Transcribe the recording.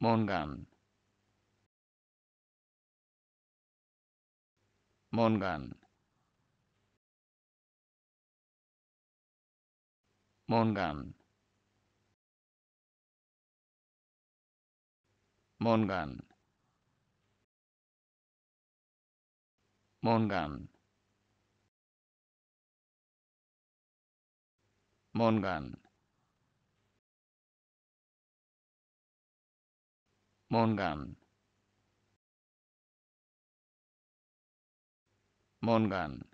মন গান। মন গান। মন গান। মন গান। মন গান। মন গান। Mongan. Mongan.